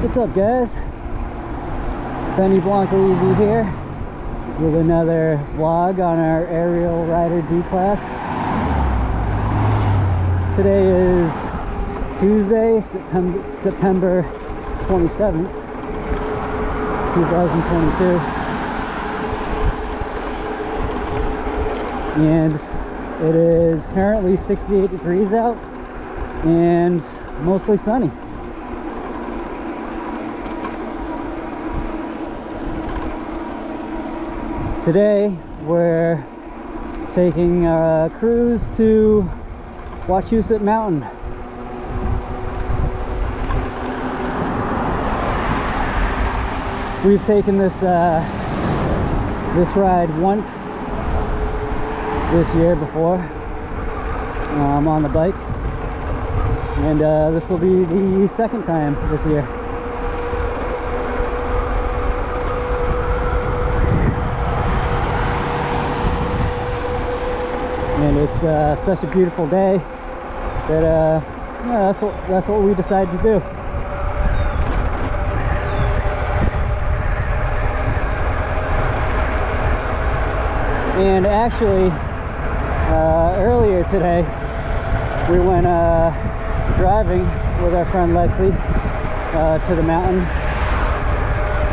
What's up guys? Benny Blanco EV here with another vlog on our Ariel Rider D-Class. Today is Tuesday, September, September 27th, 2022. And it is currently 68 degrees out and mostly sunny. Today we're taking a cruise to Wachusett Mountain. We've taken this uh, this ride once this year before um, on the bike and uh, this will be the second time this year. and uh, such a beautiful day that uh, yeah, that's what that's what we decided to do. And actually, uh, earlier today, we went uh, driving with our friend Lexi uh, to the mountain.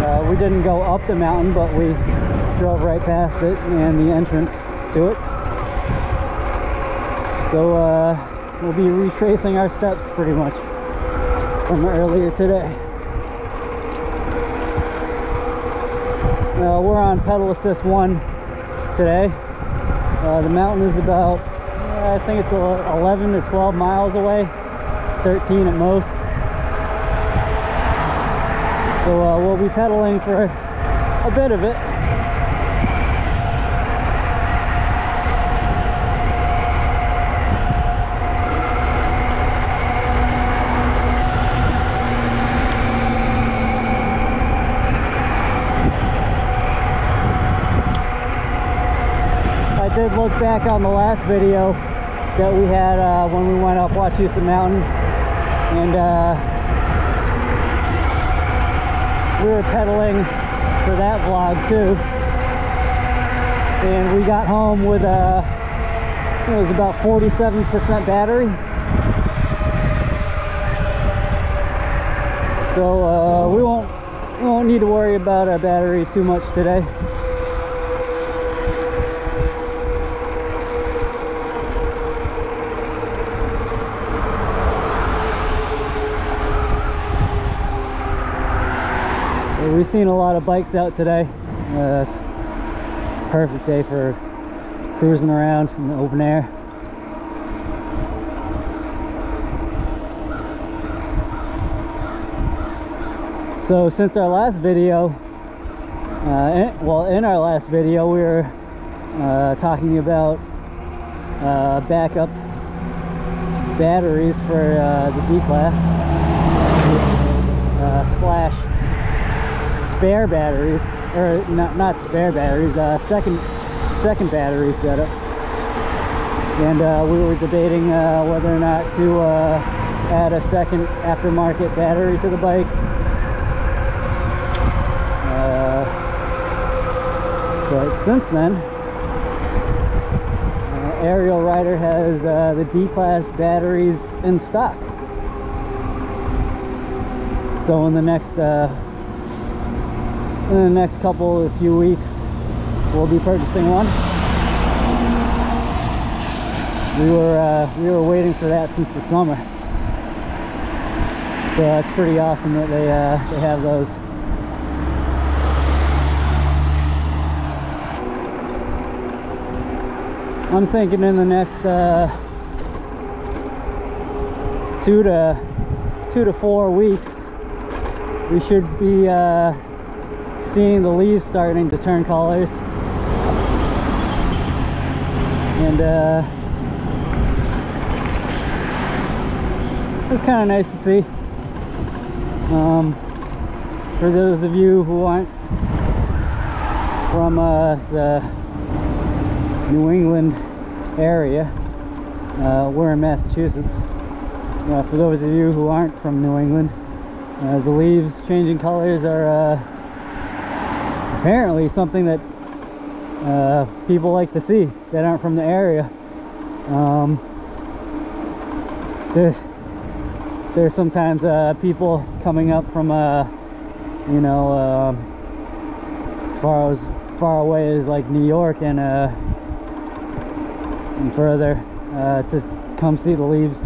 Uh, we didn't go up the mountain, but we drove right past it and the entrance to it. So uh, we'll be retracing our steps pretty much from earlier today. Uh, we're on pedal assist 1 today. Uh, the mountain is about, I think it's 11 to 12 miles away, 13 at most. So uh, we'll be pedaling for a bit of it. I did look back on the last video that we had uh, when we went up Wachusett Mountain. And uh, we were pedaling for that vlog too. And we got home with a it was about 47% battery. So uh, we won't we won't need to worry about our battery too much today we've seen a lot of bikes out today. Uh, it's a perfect day for cruising around in the open air. So since our last video, uh, in, well in our last video we were uh, talking about uh, backup batteries for uh, the D-Class uh, slash spare batteries or not not spare batteries uh second second battery setups. And uh, we were debating uh, whether or not to uh, add a second aftermarket battery to the bike. Uh, but since then uh, Ariel Rider has the D-Class batteries in stock. So in the next in the next couple of few weeks we'll be purchasing one. We were uh, we were waiting for that since the summer. So that's pretty awesome that they uh, they have those. I'm thinking in the next uh, two to two to four weeks we should be uh, seeing the leaves starting to turn colors. And uh, it's kind of nice to see. Um, for those of you who aren't from uh, the New England area uh, we're in Massachusetts. Uh, for those of you who aren't from New England Uh, the leaves changing colors are uh, apparently something that uh, people like to see that aren't from the area. Um, there's, there's sometimes uh, people coming up from, uh, you know, uh, as far as far away as like New York and uh, and further uh, to come see the leaves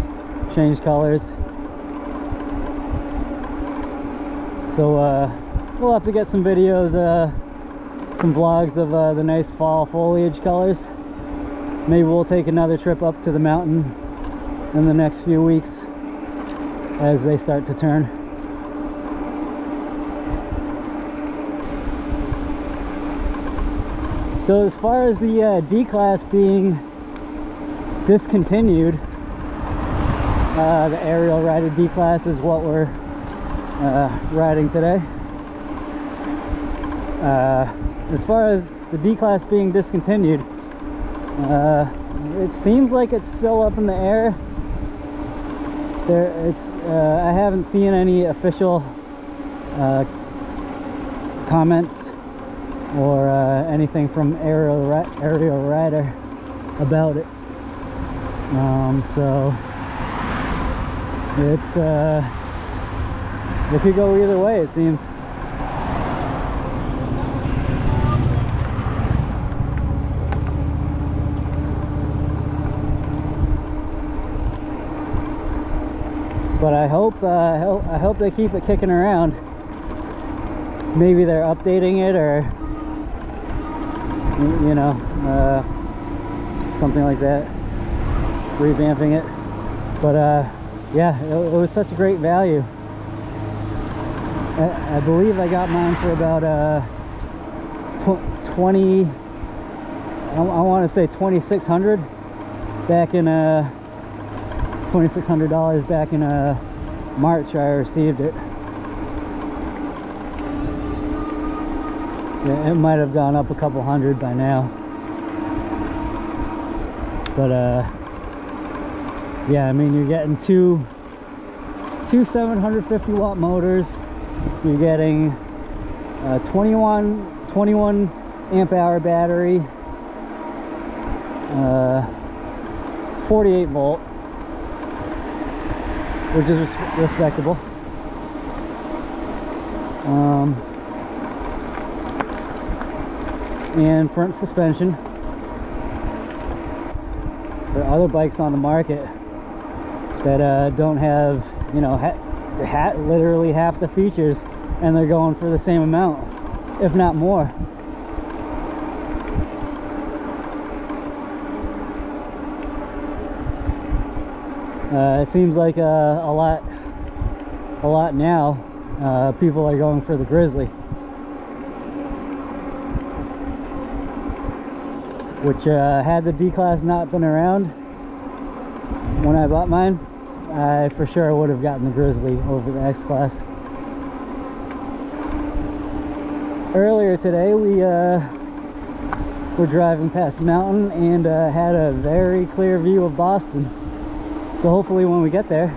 change colors. So uh, we'll have to get some videos, some vlogs of uh, the nice fall foliage colors. Maybe we'll take another trip up to the mountain in the next few weeks as they start to turn. So as far as the uh, D-Class being discontinued, uh, the Ariel Rider D-Class is what we're uh, riding today. Uh, as far as the D-Class being discontinued, uh, it seems like it's still up in the air. There, it's. Uh, I haven't seen any official uh, comments or uh, anything from Ariel Ariel Rider about it. Um, so it's uh, it could go either way. It seems. But I hope, uh, I hope they keep it kicking around. Maybe they're updating it or you know uh, something like that, revamping it. But uh, yeah, it, it, was such a great value. I, I believe I got mine for about uh, tw 20. I, I want to say 2600 back in uh $2,600 back in uh, March I received it. Yeah, it might have gone up a couple hundred by now. But uh, yeah, I mean you're getting two two 750 watt motors. You're getting a 21 21 amp hour battery, uh, 48 volt which is res respectable. Um, and front suspension. There are other bikes on the market that uh, don't have, you know, ha ha literally half the features and they're going for the same amount, if not more. Uh, it seems like uh, a lot, a lot now. Uh, people are going for the Grizzly, which uh, had the D-Class not been around when I bought mine, I for sure would have gotten the Grizzly over the X-Class. Earlier today, we uh, were driving past mountain and uh, had a very clear view of Boston. So hopefully when we get there,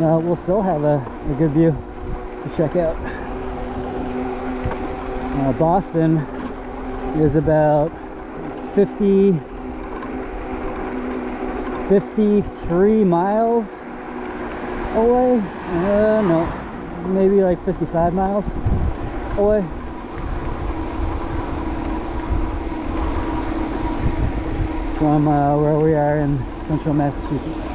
uh, we'll still have a, a, good view to check out. Uh, Boston is about 50, 53 miles away. Uh, no, maybe like 55 miles away. From uh, where we are in central Massachusetts.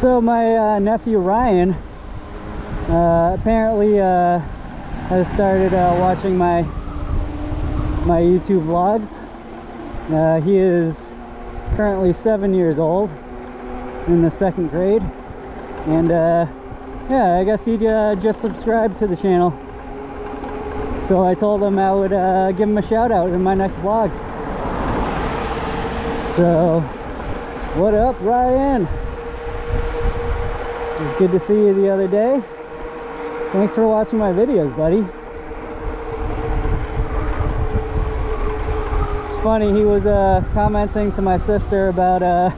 So my uh, nephew Ryan uh, apparently uh, has started uh, watching my my YouTube vlogs. Uh, he is currently seven years old in the second grade. And uh, yeah I guess he just subscribed to the channel. So I told him I would give him a shout out in my next vlog. So what up Ryan It was good to see you the other day. Thanks for watching my videos, buddy. It's funny, he was uh, commenting to my sister about uh,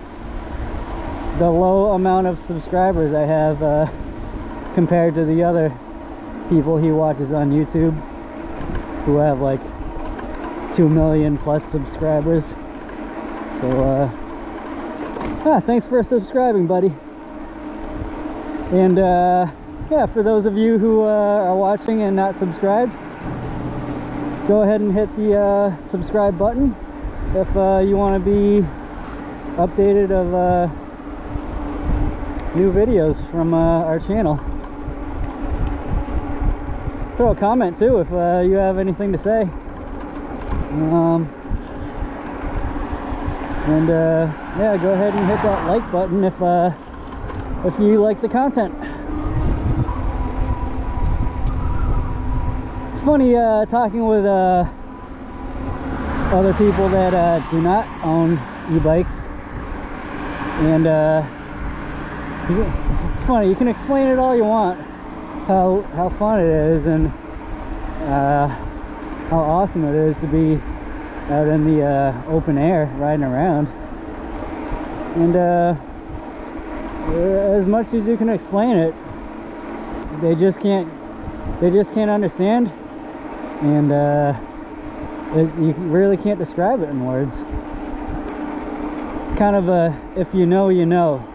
the low amount of subscribers I have uh, compared to the other people he watches on YouTube who have like 2 million plus subscribers. So, uh, ah, thanks for subscribing, buddy. And, uh, yeah, for those of you who uh, are watching and not subscribed, go ahead and hit the uh, subscribe button if uh, you want to be updated of uh, new videos from uh, our channel. Throw a comment too if you have anything to say. Um, and yeah, go ahead and hit that like button if if you like the content. It's funny uh, talking with uh, other people that uh, do not own e-bikes, and uh, it's funny. You can explain it all you want, how how fun it is, and uh, how awesome it is to be out in the uh, open air riding around. And as much as you can explain it, they just can't. They just can't understand, and uh, it, you really can't describe it in words. It's kind of a if you know, you know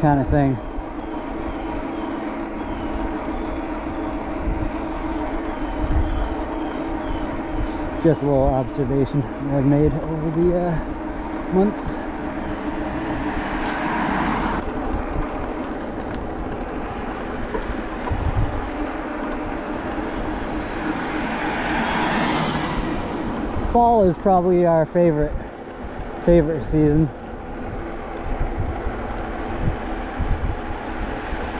kind of thing. Just a little observation I've made over the uh, months. Fall is probably our favorite favorite season.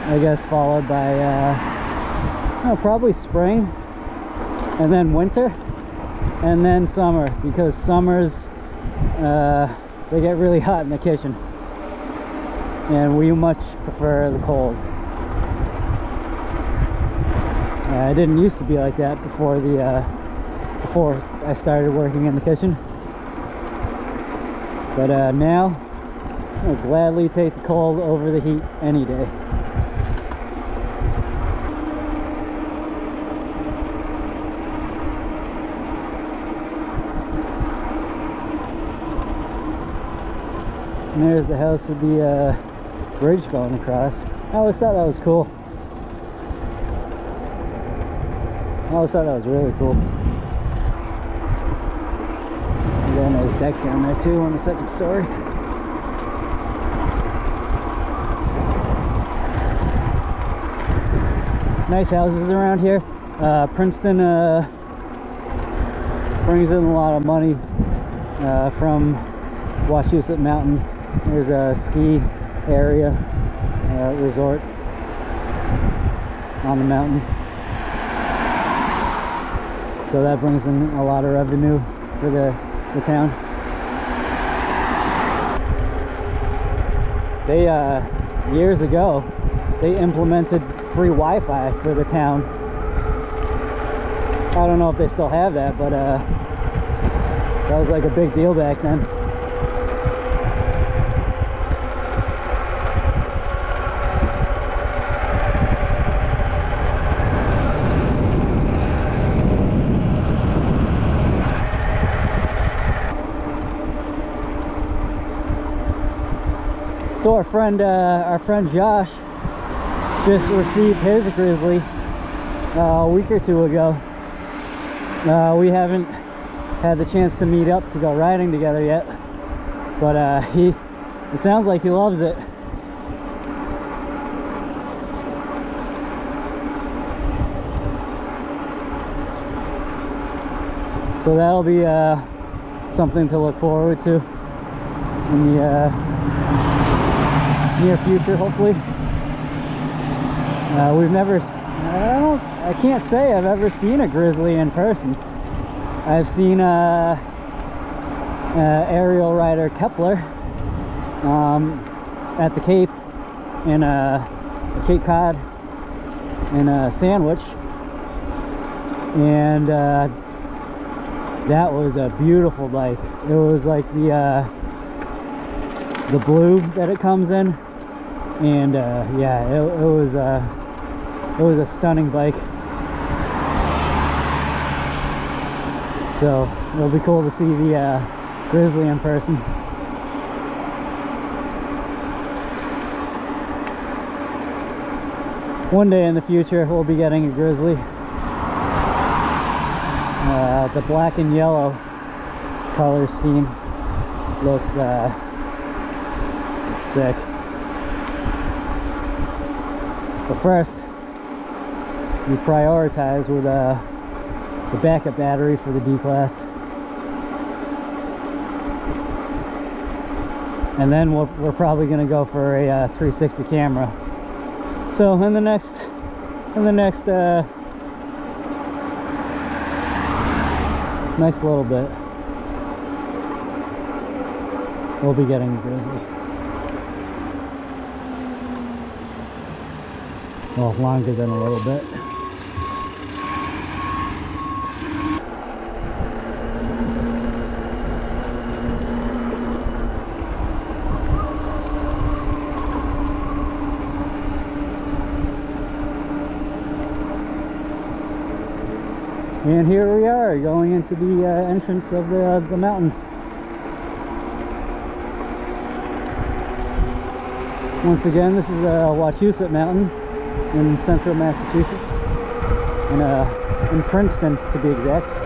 I guess followed by uh, probably spring and then winter and then summer because summers uh, they get really hot in the kitchen and we much prefer the cold uh, I didn't used to be like that before the uh, before I started working in the kitchen but uh, now I'll gladly take the cold over the heat any day And there's the house with the uh, bridge going across. I always thought that was cool. I always thought that was really cool. And then there's deck down there too on the second story. Nice houses around here. Uh, Princeton uh, brings in a lot of money uh, from Wachusett Mountain. There's a ski area uh, resort on the mountain. So that brings in a lot of revenue for the, the town. They, uh, years ago, they implemented free Wi-Fi for the town. I don't know if they still have that, but uh, that was like a big deal back then. So our friend, uh, our friend Josh, just received his Grizzly uh, a week or two ago. Uh, we haven't had the chance to meet up to go riding together yet, but uh, he, it sounds like he loves it. So that'll be uh, something to look forward to in the uh, near future, hopefully. Uh, we've never, I don't, I can't say I've ever seen a grizzly in person. I've seen a, uh, Ariel Rider Kepler um, at the Cape in uh, a Cape Cod and a sandwich. And uh, that was a beautiful bike. It was like the uh, the blue that it comes in, and uh, yeah, it, it was uh, it was a stunning bike. So it'll be cool to see the uh, Grizzly in person. One day in the future, we'll be getting a Grizzly. Uh, the black and yellow color scheme looks, uh, looks sick. But first, we prioritize with uh, the backup battery for the D-Class. And then we're, we're probably going to go for a uh, 360 camera. So in the next, in the next, uh, next little bit, we'll be getting a Grizzly. Well, longer than a little bit. And here we are going into the uh, entrance of the, the mountain. Once again, this is uh, Wachusett Mountain in central Massachusetts, in, uh, in Princeton to be exact.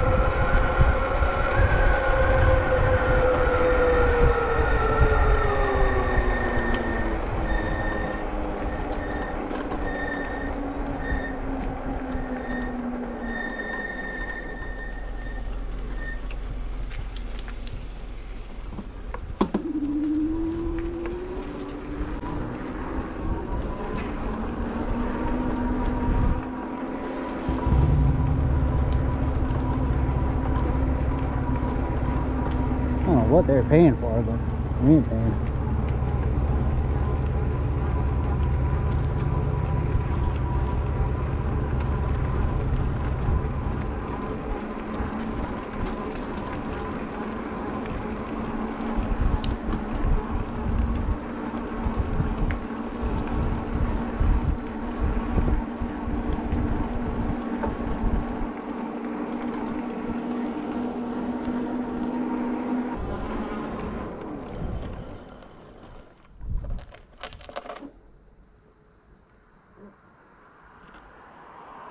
What they're paying for, but we ain't paying.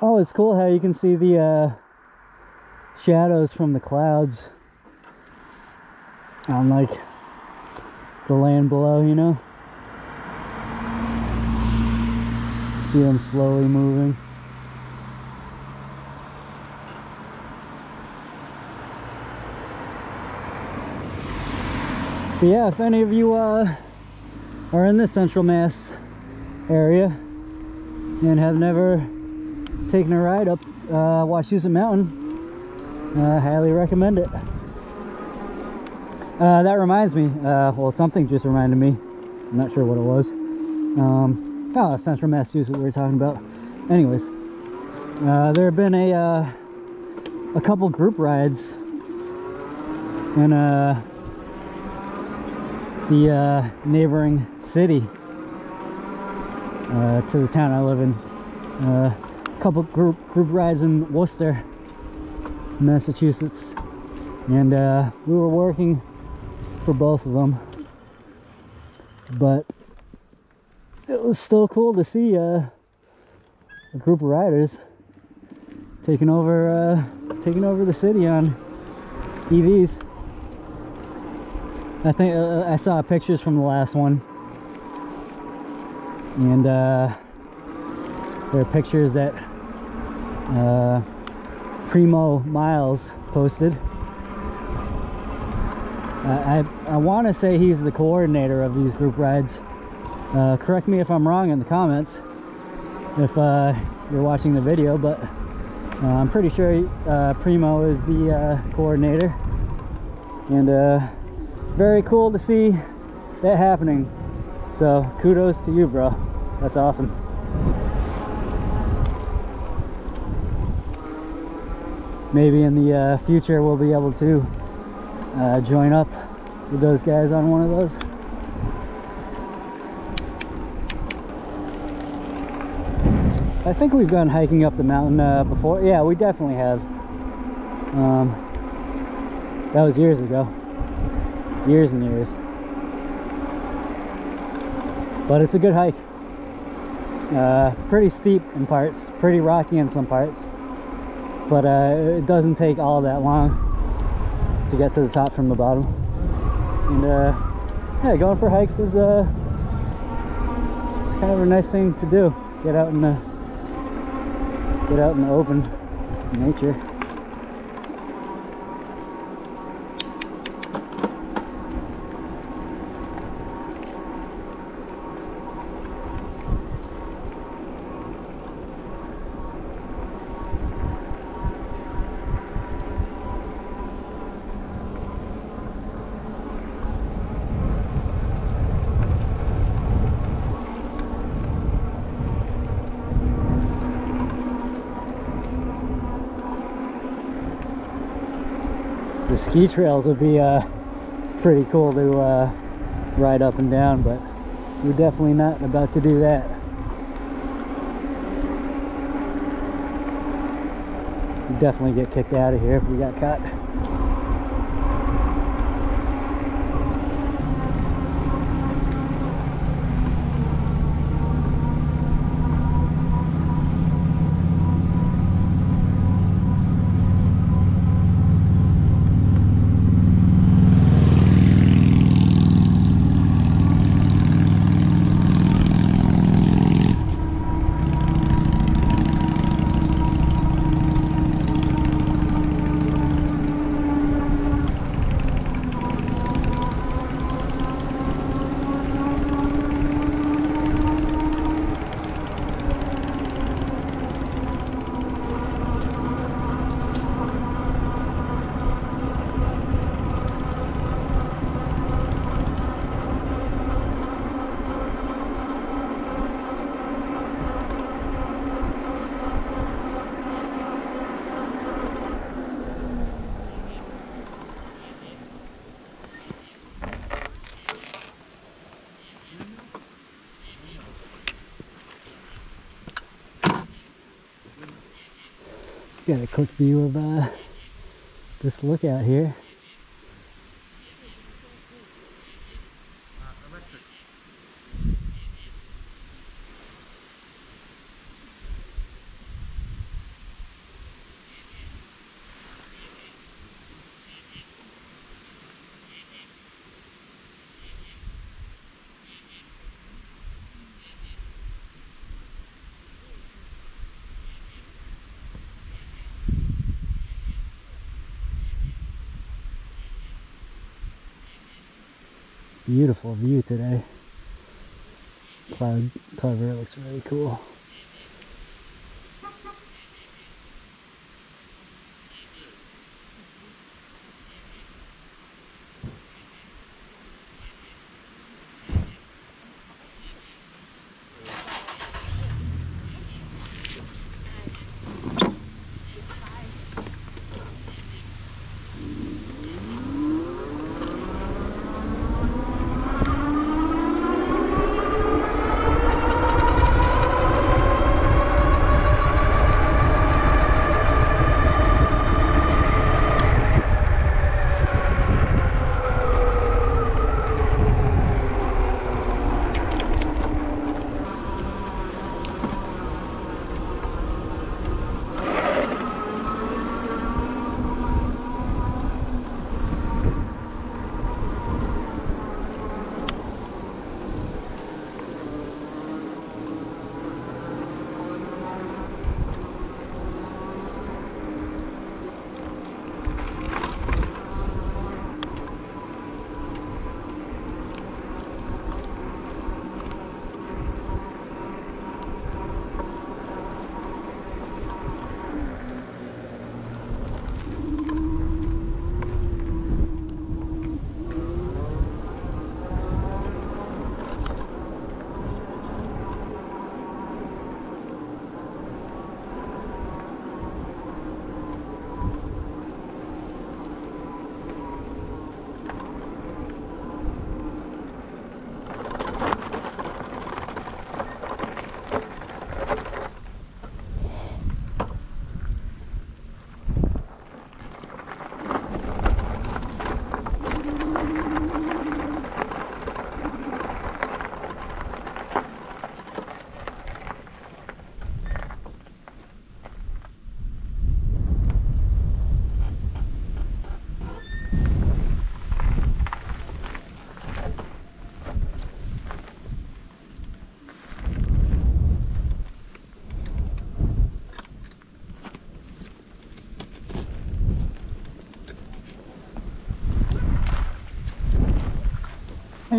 Oh, cool how you can see the uh, shadows from the clouds on like the land below, you know? See them slowly moving. But yeah, if any of you uh, are in the central Mass area and have never taken a ride up uh, Mountain, uh, highly recommend it. Uh, that reminds me, uh, well, something just reminded me. I'm not sure what it was. Um, oh, Central Massachusetts we were talking about. Anyways, uh, there have been a uh, a couple group rides in uh, the neighboring city to the town I live in. Couple group group rides in Worcester, Massachusetts, and uh, we were working for both of them. But it was still cool to see uh, a group of riders taking over uh, taking over the city on EVs. I think uh, I saw pictures from the last one, and uh, there are pictures that uh, Primo Miles posted. Uh, I, I want to say he's the coordinator of these group rides. Uh, correct me if I'm wrong in the comments if uh, you're watching the video, but uh, I'm pretty sure uh, Primo is the coordinator. And very cool to see that happening. So kudos to you, bro. That's awesome. Maybe in the uh, future we'll be able to uh, join up with those guys on one of those. I think we've gone hiking up the mountain uh, before. Yeah, we definitely have. Um, that was years ago. Years and years. But it's a good hike. Uh, pretty steep in parts, pretty rocky in some parts. But uh, it doesn't take all that long to get to the top from the bottom. And uh, yeah, going for hikes is uh, it's kind of a nice thing to do. Get out in the get out in the open nature. the ski trails would be uh, pretty cool to uh, ride up and down, but we're definitely not about to do that. We'd definitely get kicked out of here if we got caught. Got a quick view of uh, this lookout here. Beautiful view today. Cloud cover looks really cool.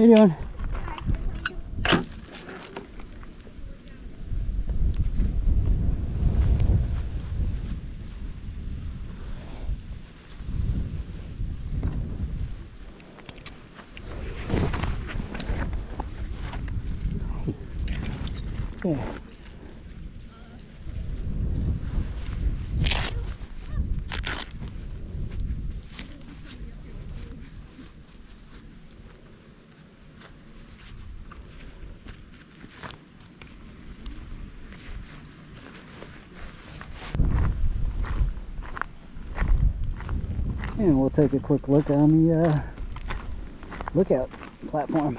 How doing? and we'll take a quick look on the uh, lookout platform.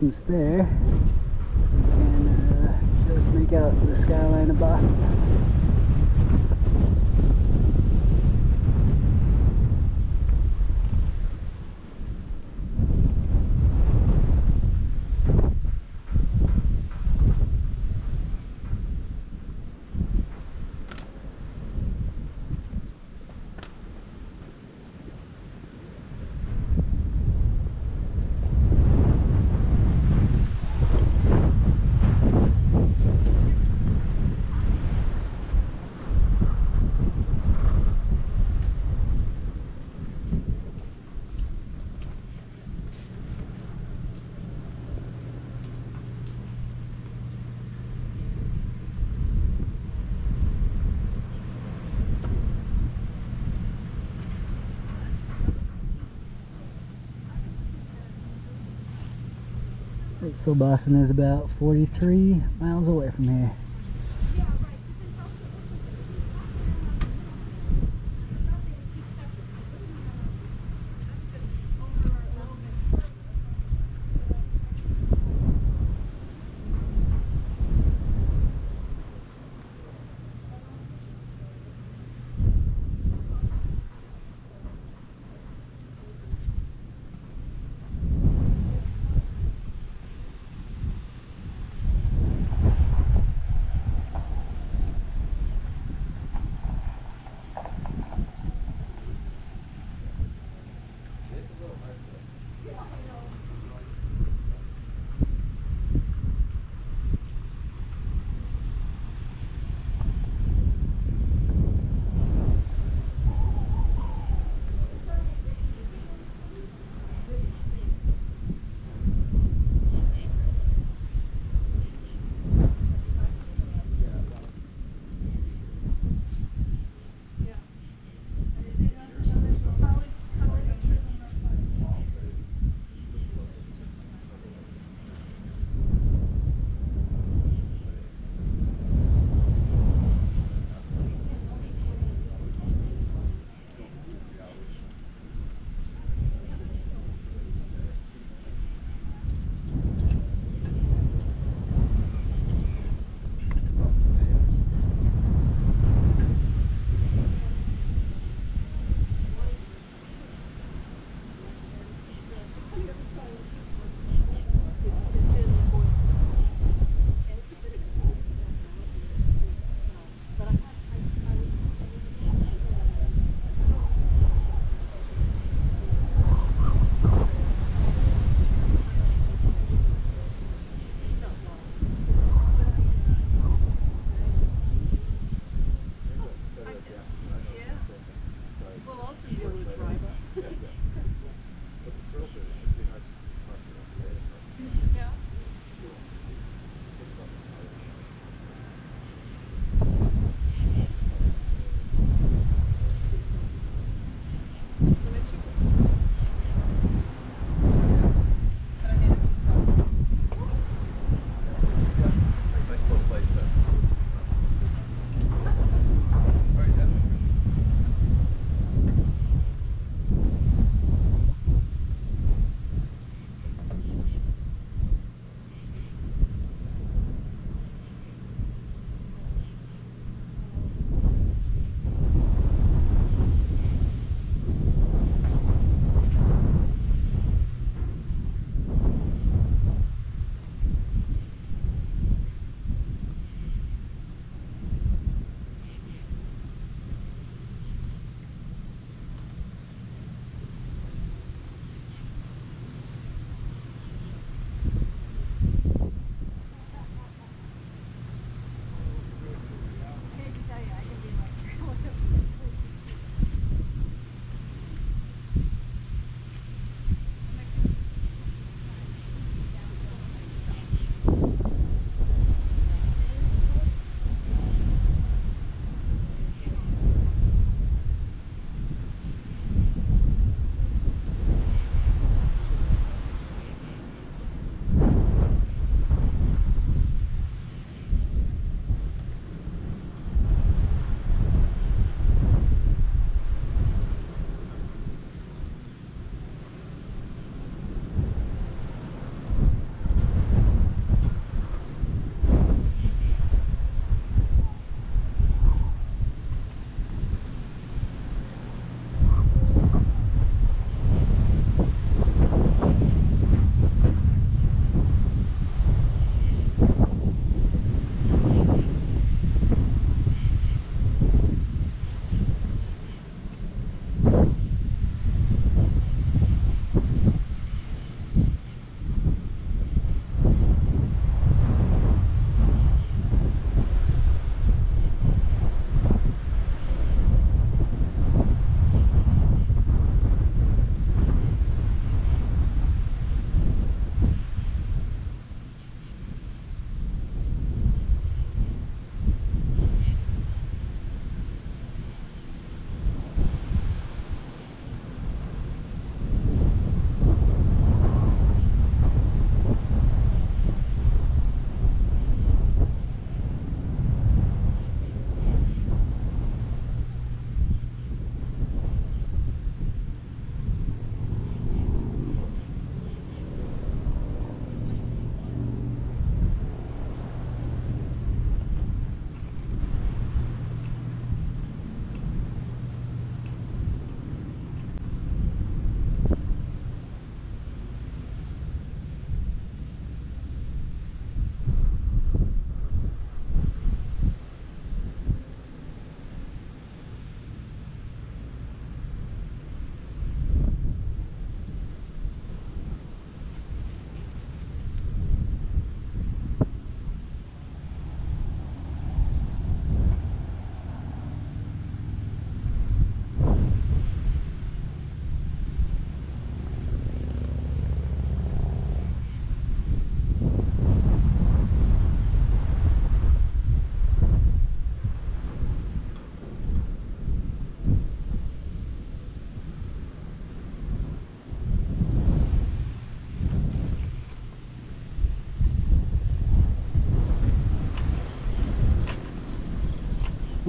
distance there. So Boston is about 43 miles away from here.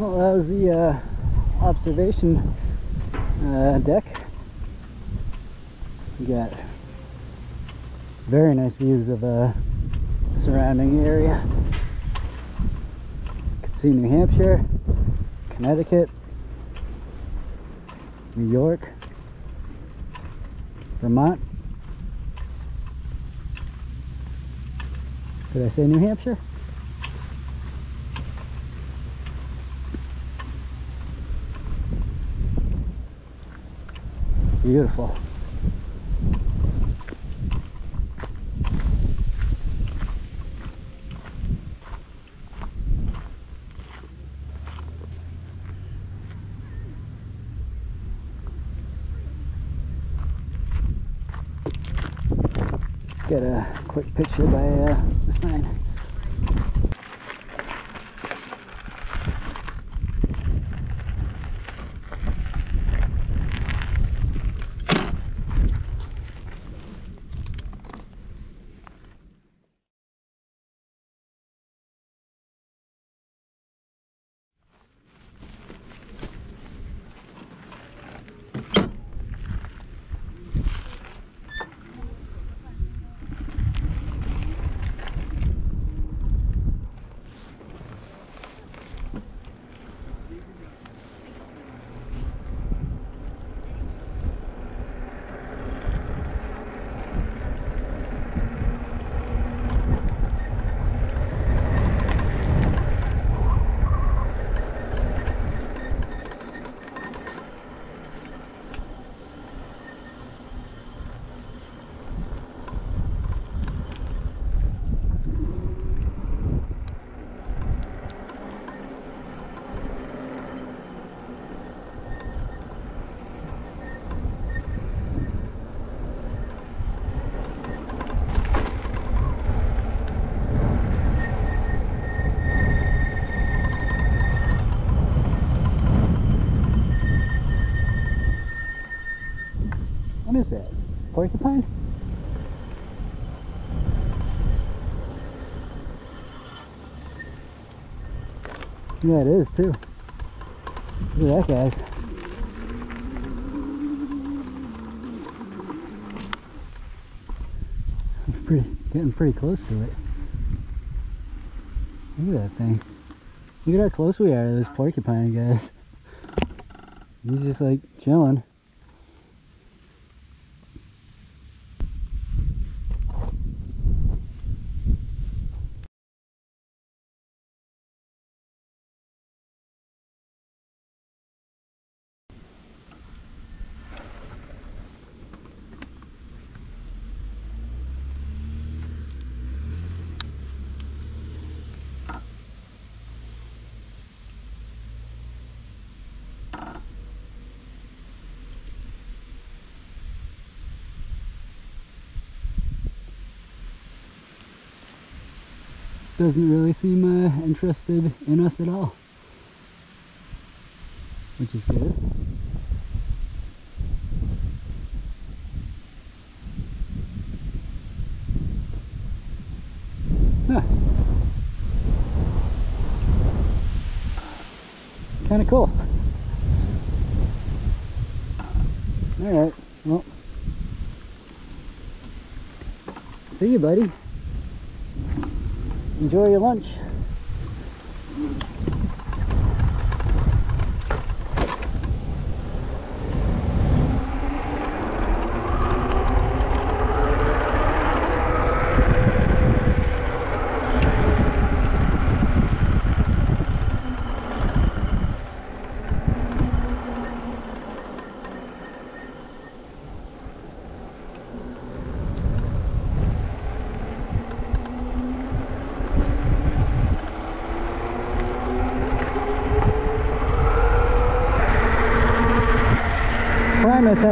Well, that was the uh, observation uh, deck. We got very nice views of uh, surrounding area. You can see New Hampshire, Connecticut, New York, Vermont. Did I say New Hampshire? Beautiful. Let's get a quick picture by uh, the sign. What is that? Porcupine? Yeah, it is too. Look at that, guys. It's pretty, getting pretty close to it. Look at that thing. Look at how close we are to this porcupine, guys. He's just like chilling. Doesn't really seem uh, interested in us at all. Which is good. Huh. Kind of cool. Alright, well. See you, buddy. Enjoy your lunch.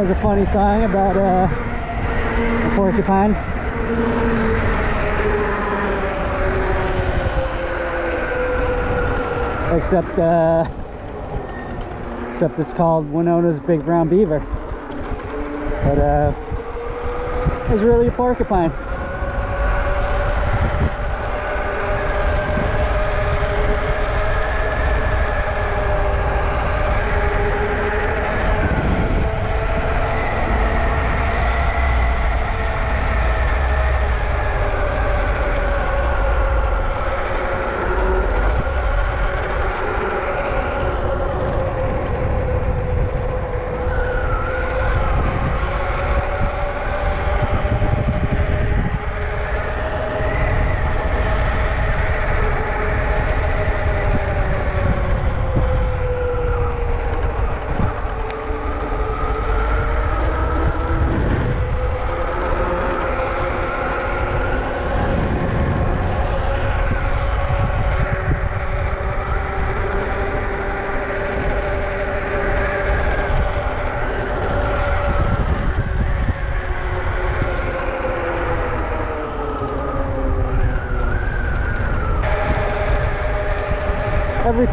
Has a funny song about uh, a porcupine. Except, uh, except it's called Winona's Big Brown Beaver. But uh, it's really a porcupine.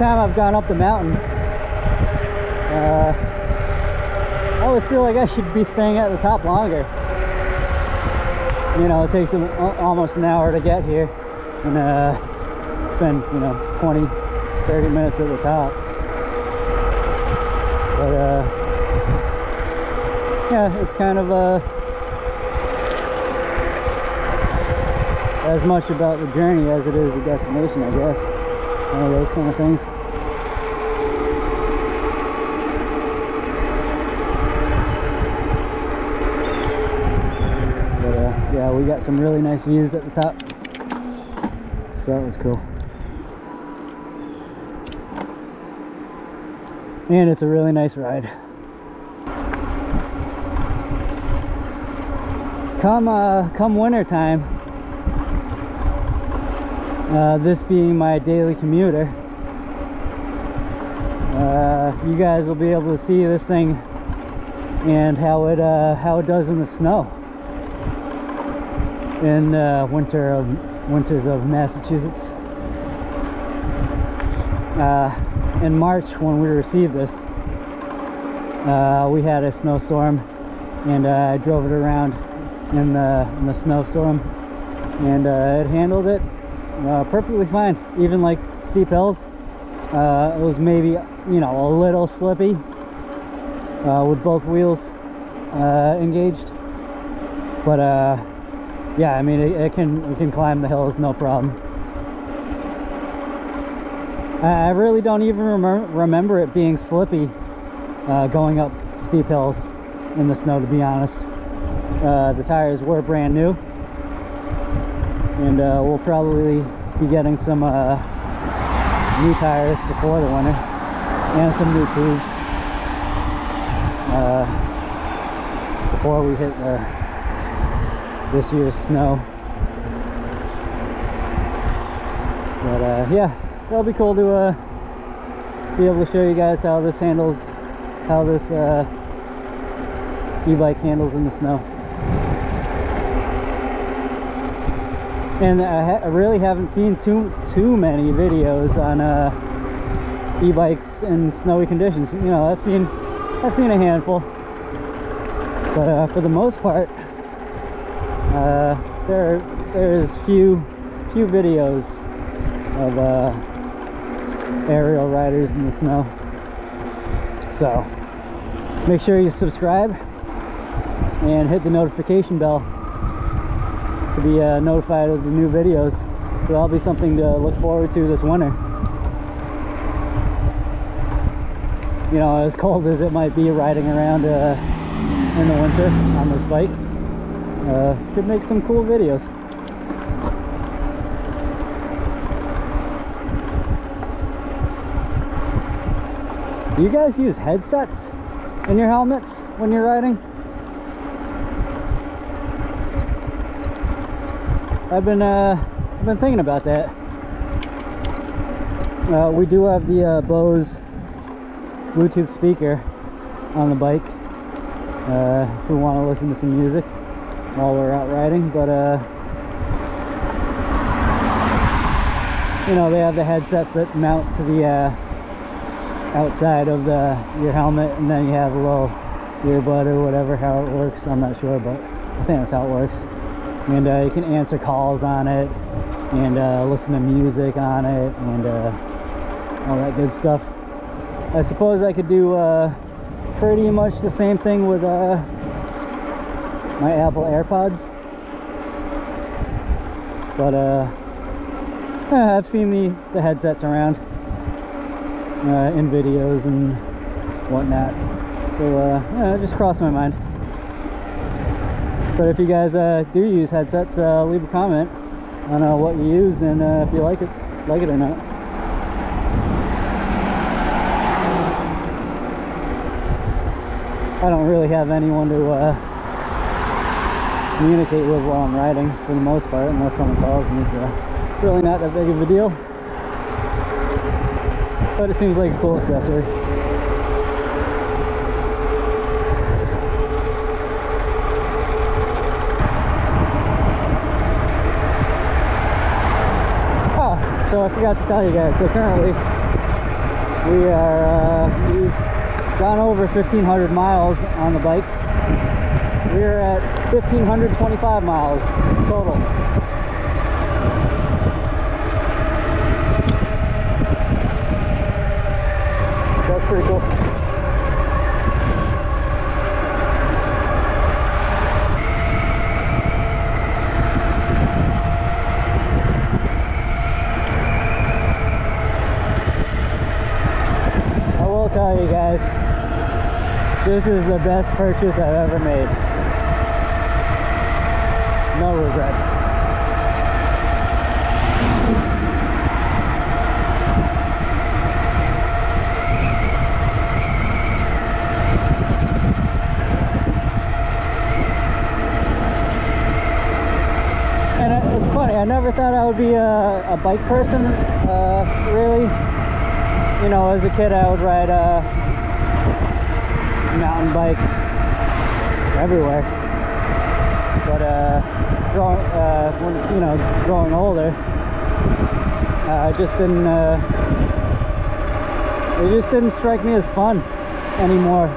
Time I've gone up the mountain, uh, I always feel like I should be staying at the top longer. You know, it takes almost an hour to get here, and uh, spend you know 20, 30 minutes at the top. But uh, yeah, it's kind of uh, as much about the journey as it is the destination, I guess. Of those kind of things. But uh, yeah, we got some really nice views at the top. So that was cool. And it's a really nice ride. Come uh, come winter time, uh, this being my daily commuter, uh, you guys will be able to see this thing and how it uh, how it does in the snow. In uh, winter of winters of Massachusetts. Uh, in March, when we received this, we had a snowstorm, and I drove it around in the in the snowstorm, and it handled it uh, perfectly fine. Even like steep hills, uh, it was maybe you know a little slippy uh, with both wheels uh, engaged, but uh, yeah, I mean it, it can it can climb the hills no problem. I really don't even remember remember it being slippy uh, going up steep hills in the snow. To be honest, the tires were brand new, and uh, we'll probably be getting some uh, new tires before the winter and some new tubes uh, before we hit this year's snow. But uh, yeah, that'll be cool to uh, be able to show you guys how this handles, how this uh, e-bike handles in the snow. And I, I really haven't seen too too many videos on uh, e-bikes in snowy conditions. You know, I've seen I've seen a handful, but uh, for the most part, uh, there there's few few videos of uh, Ariel Riders in the snow. So make sure you subscribe and hit the notification bell to be uh, notified of the new videos. So that'll be something to look forward to this winter. You know, as cold as it might be riding around uh, in the winter on this bike, uh, should make some cool videos. Do you guys use headsets in your helmets when you're riding? I've been uh, I've been thinking about that. Uh, we do have the uh, Bose Bluetooth speaker on the bike uh, if we want to listen to some music while we're out riding, but uh, you know they have the headsets that mount to the uh, outside of the your helmet, and then you have a little earbud or whatever. How it works, I'm not sure, but I think that's how it works and uh, you can answer calls on it and uh, listen to music on it and uh, all that good stuff. I suppose I could do uh, pretty much the same thing with uh, my Apple AirPods. But uh, I've seen the, the headsets around in videos and whatnot. So yeah, just crossed my mind but if you guys uh, do use headsets, uh, leave a comment on uh, what you use and uh, if you like it, like it or not. I don't really have anyone to uh, communicate with while I'm riding for the most part, unless someone calls me. So it's really not that big of a deal. But it seems like a cool accessory. Oh, I forgot to tell you guys. So currently, We are, uh, we've gone over 1,500 miles on the bike. We're at 1,525 miles total. That's pretty cool. I will tell you guys, this is the best purchase I've ever made. No regrets. And it's funny, I never thought I would be a, a bike person, uh, really. You know, as a kid, I would ride a mountain bike everywhere. But, uh, growing, uh, when, you know, growing older, uh, I just didn't, uh, it just didn't strike me as fun anymore.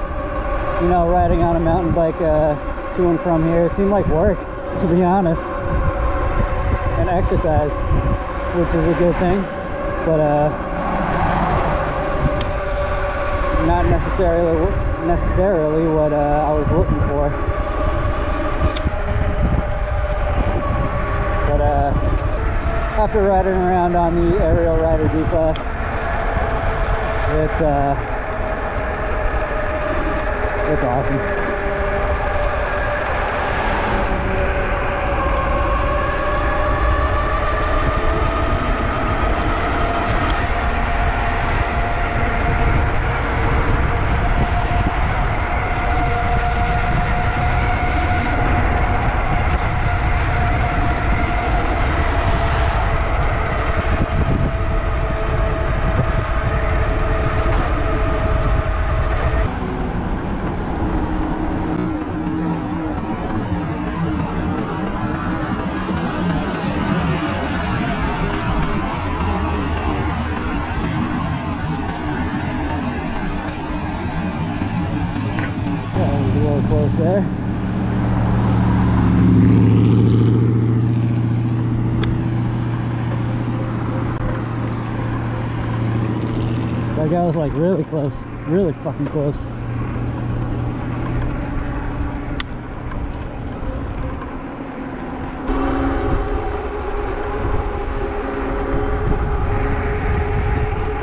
You know, riding on a mountain bike uh, to and from here, it seemed like work, to be honest and exercise, which is a good thing, but uh, not necessarily necessarily what uh, I was looking for. But uh, after riding around on the Ariel Rider D class, it's uh, it's awesome. That was a little close there. That guy was like really close, really fucking close.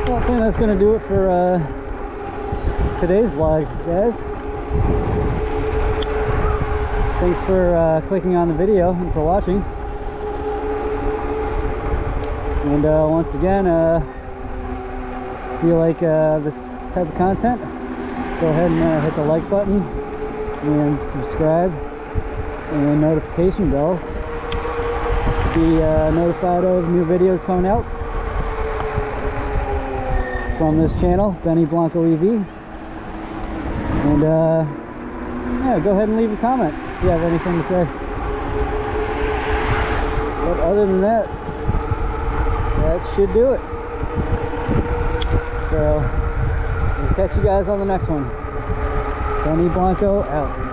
Well, I think that's gonna do it for uh, today's vlog, guys. Thanks for uh, clicking on the video and for watching. And uh, once again, uh, if you like uh, this type of content, go ahead and uh, hit the like button and subscribe and notification bell to be uh, notified of new videos coming out from this channel, Benny Blanco EV. And uh, yeah, go ahead and leave a comment if you have anything to say. But other than that, that should do it. So, we'll catch you guys on the next one. Benny Blanco out.